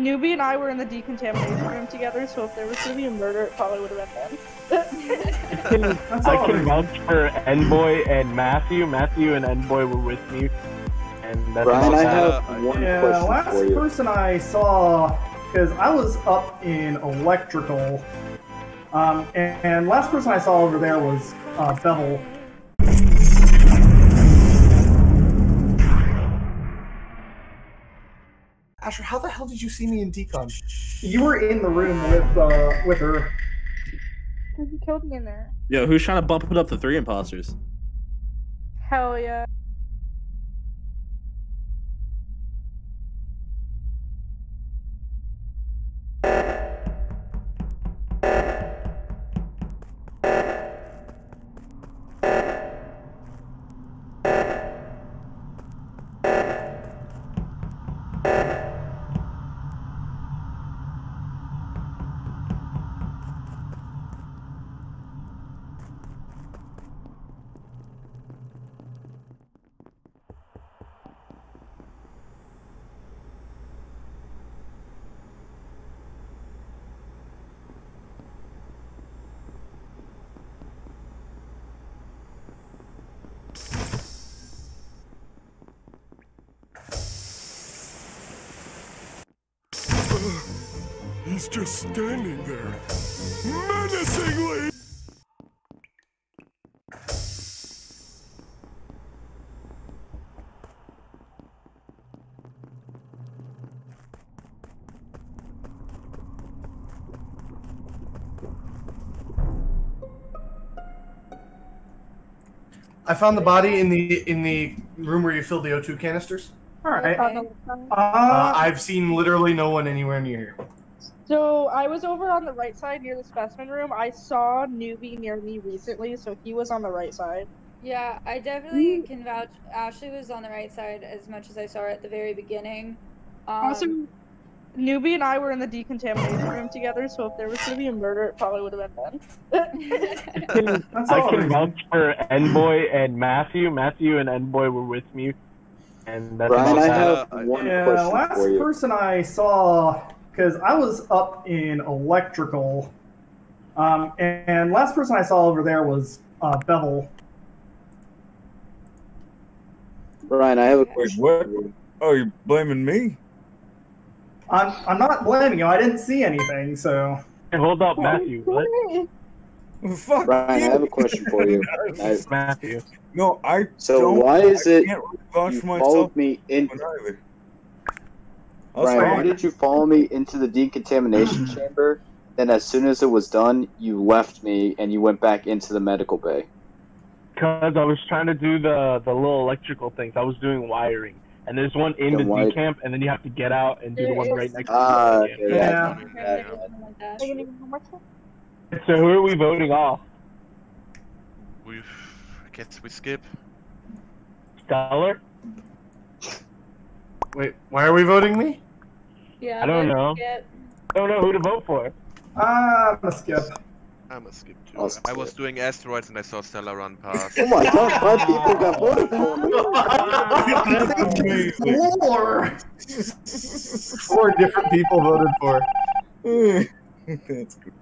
Newbie and I were in the decontamination room together, so if there was gonna be a murder, it probably would have been them. I can, That's I all can vouch for Enboy and Matthew. Matthew and Enboy were with me. And that's Brian, all I that. have one Yeah, question last for you. person I saw, because I was up in electrical, um, and, and last person I saw over there was uh, Bevel. Asher, how the hell did you see me in decon? You were in the room with uh, with her. Because you killed me in there. Yo, who's trying to bump it up to three imposters? Hell yeah. He's just standing there, menacingly. I found the body in the in the room where you filled the O2 canisters. All right. Uh, Uh, I've seen literally no one anywhere near here. So I was over on the right side near the specimen room. I saw Newbie near me recently, so he was on the right side. Yeah, I definitely can vouch. Ashley was on the right side as much as I saw her at the very beginning. Um, Also, Newbie and I were in the decontamination room together, so if there was gonna be a murder, it probably would have been them. I can, That's I all can right. vouch for Enboy and Matthew. Matthew and Enboy were with me. And that's Brian, all I that. have one Yeah, question last for you. person I saw, because I was up in electrical, um, and, and last person I saw over there was uh, Bevel. Ryan, I have a Wait, question what? Oh, you're blaming me? I'm I'm not blaming you. I didn't see anything, so Hey, hold up, Matthew. What? Well, fuck Brian, I have a question for you. I- Matthew. No, I So don't. why is I it can't you for myself followed me in? Either. I'll Brian, say- why did you follow me into the decontamination chamber? Then, as soon as it was done, you left me and you went back into the medical bay. Because I was trying to do the the little electrical things. I was doing wiring. And there's one in The the wire- decamp, and then you have to get out and do the one is- right next Ah, to okay, the Yeah. yeah. Apparently something like that. decamp. So who are we voting off? We've, I guess we skip. Stellar? Wait, why are we voting me? Yeah, I don't know. yeah, I don't know who to vote for. I'm gonna skip. I'm a skip too. I'll I was doing asteroids and I saw Stella run past. Oh my god, five people got voted for me. That's amazing. Four. Four different people voted for. That's good.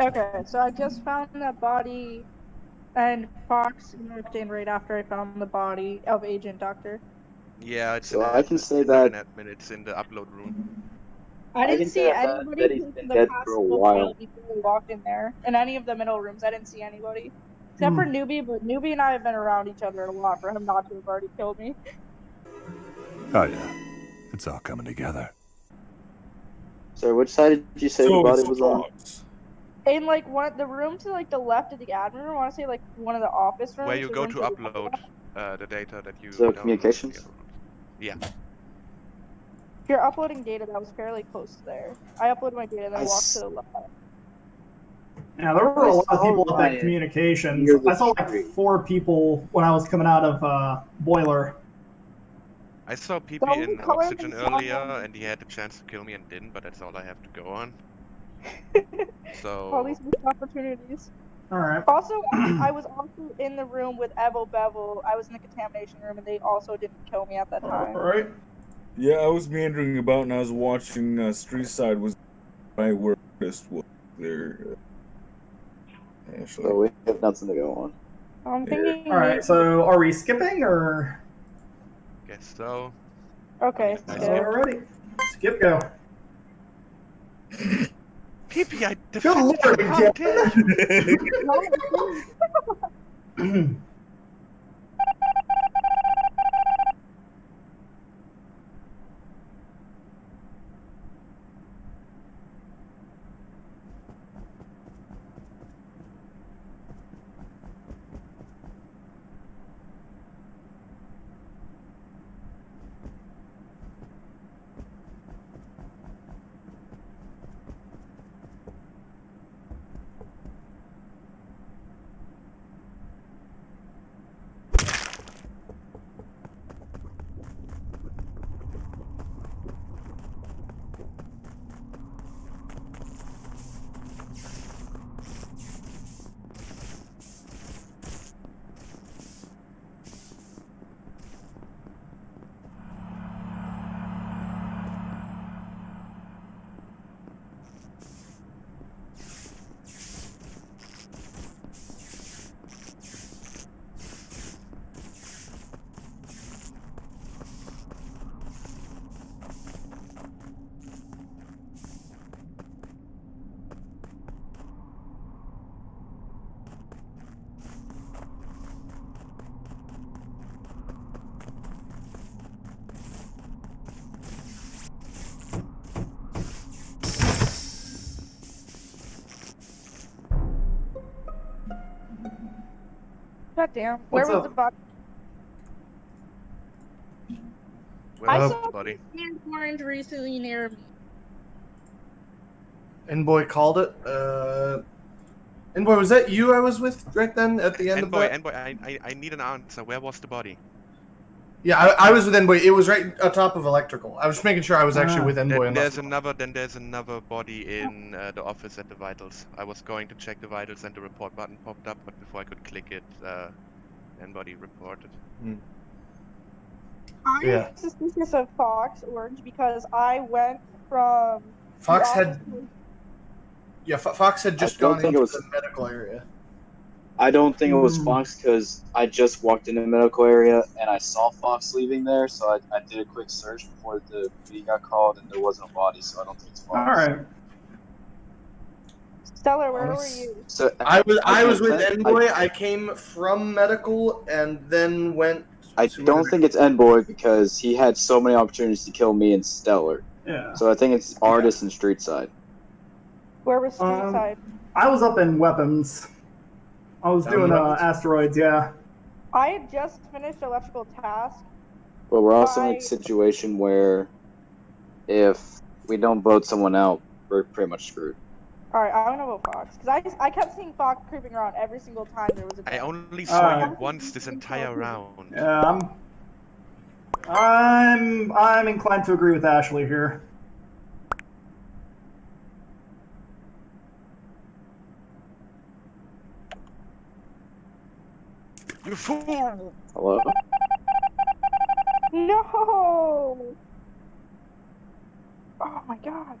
Okay, so I just found that body, and Fox moved in right after I found the body of Agent Doctor. Yeah, it's So in I can it's say in that- the admin, it's in the upload room. I I didn't can see say that- anybody that he's from been the dead past for a full while. time before we walked in there. In any of the middle rooms, I didn't see anybody. Except for hmm. Newbie, but Newbie and I have been around each other a lot for him not to have already killed me. Oh yeah, it's all coming together. So which side did you say the body was on? Fox. In like one of the room to like the left of the admin room, I want to say like one of the office rooms. Where you go to upload of uh, the data that you. So download communications? from the other rooms. If you're uploading data, that was fairly close to there. I uploaded my data, and then I walked s- to the left. Yeah, there were a lot of people up at Ryan communications. I saw like four people when I was coming out of uh, boiler. I saw PP in color oxygen earlier, and he had the chance to kill me and didn't, but that's all I have to go on. So. All these missed opportunities. All right. Also, I was also in the room with Evo Bevel. I was in the contamination room, and they also didn't kill me at that time. right. Yeah, I was meandering about and I was watching uh, Street Side was right where this was there. Actually. So we have nothing to go on. I'm Yeah. thinking. All right. So are we skipping or? Guess so. Okay. Nice. skip. Alrighty. Skip go. PP, I Good defended lord, you. How dare you? Jeff. God damn. Where What's was up? the body? Where I was saw the body? And orange recently near me. Envoy called it. Uh, Envoy, was that you I was with right then at the end of Envoy, that? Envoy, I, I, I need an answer. Where was the body? Yeah, I, I was with Envoy. It was right atop of electrical. I was just making sure I was actually Ah. with Envoy. Then and there's another. Then there's another body in uh, the office at the vitals. I was going to check the vitals, and the report button popped up, but before I could click it, uh, anybody reported. I'm Yeah. suspicious of Fox Orange because I went from. Fox had yeah, Fo- Fox had just gone into was- the medical area. I don't think it was Hmm. Fox because I just walked in the medical area and I saw Fox leaving there, so I, I did a quick search before the meeting got called and there wasn't a body, so I don't think it's Fox. All right. Stellar, where were you? So I was I was with I- Envoy. I came from medical and then went. I to don't think it's Envoy because he had so many opportunities to kill me and Stellar. Yeah. So I think it's Artist and Street Side. Where was Street Um, Side? I was up in weapons. I was doing uh, asteroids. Yeah. I had just finished electrical task. But we're also in a situation where if we don't vote someone out, we're pretty much screwed. All right, I'm gonna vote Fox because I I kept seeing Fox creeping around every single time there was a. I only saw Uh, you once this entire round. Yeah. I'm. I'm. I'm inclined to agree with Ashley here. You fool! Hello? No. Oh my god.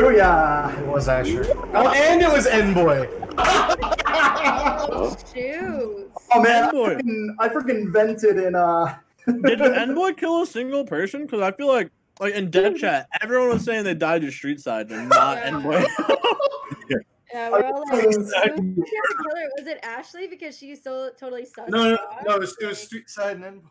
Booyah! It was Asher. Oh, and it was Envoy. Oh, shoot. Oh man, I Envoy. freaking, I freaking vented in uh. Did the Envoy kill a single person? Because I feel like, like in dead chat, everyone was saying they died to street side and not Yeah. Envoy. Yeah, we're all like, was- was the killer? was it Ashley because she so totally sus? No, no, us?" no. It was, it was Like, Street Side and Envoy.